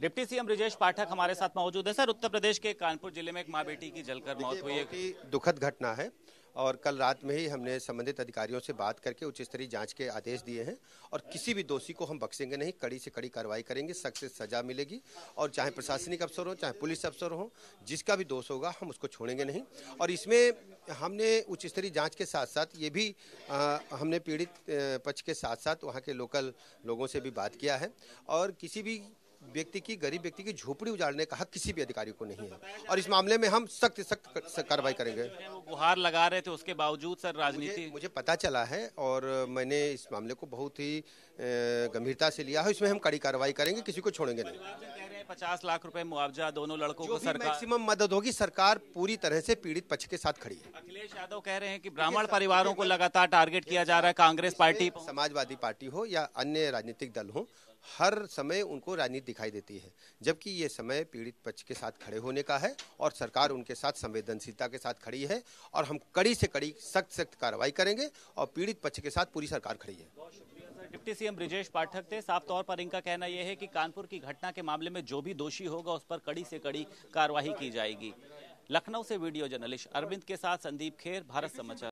Deputy CM Brijesh पाठक हमारे साथ मौजूद है। सर उत्तर प्रदेश के कानपुर ज़िले में एक माँ बेटी की जलकर मौत हुई। है दुखद घटना है और कल रात में ही हमने संबंधित अधिकारियों से बात करके उच्च स्तरीय जाँच के आदेश दिए हैं और किसी भी दोषी को हम बख्शेंगे नहीं कड़ी से कड़ी कार्रवाई करेंगे सख्त से सजा मिलेगी और चाहे प्रशासनिक अफसर हो चाहे पुलिस अफसर हो जिसका भी दोष होगा हम उसको छोड़ेंगे नहीं। और इसमें हमने उच्च स्तरीय जाँच के साथ साथ ये भी आ, हमने पीड़ित पक्ष के साथ साथ वहाँ के लोकल लोगों से भी बात किया है और किसी भी व्यक्ति की गरीब व्यक्ति की झोपड़ी उजाड़ने का हक किसी भी अधिकारी को नहीं है। और इस मामले में हम सख्त सख्त कार्रवाई करेंगे। वो गुहार लगा रहे थे उसके बावजूद सर राजनीति मुझे मुझे पता चला है और मैंने इस मामले को बहुत ही गंभीरता से लिया है। इसमें हम कड़ी कार्रवाई करेंगे किसी को छोड़ेंगे नहीं। पचास लाख रुपए मुआवजा दोनों लड़कों जो को सरकार मैक्सिमम मदद होगी सरकार पूरी तरह से पीड़ित पक्ष के साथ खड़ी है। अखिलेश यादव कह रहे हैं कि ब्राह्मण परिवारों को लगातार टारगेट किया जा रहा है कांग्रेस पार्टी समाजवादी पार्टी हो या अन्य राजनीतिक दल हो हर समय उनको राजनीति दिखाई देती है। जबकि ये समय पीड़ित पक्ष के साथ खड़े होने का है और सरकार उनके साथ संवेदनशीलता के साथ खड़ी है और हम कड़ी से कड़ी सख्त सख्त कार्रवाई करेंगे और पीड़ित पक्ष के साथ पूरी सरकार खड़ी है। डिप्टी सीएम ब्रिजेश पाठक थे। साफ़ तौर पर इनका कहना यह है कि कानपुर की घटना के मामले में जो भी दोषी होगा उस पर कड़ी से कड़ी कार्रवाई की जाएगी। लखनऊ से वीडियो जर्नलिस्ट अरविंद के साथ संदीप खेर, भारत समाचार।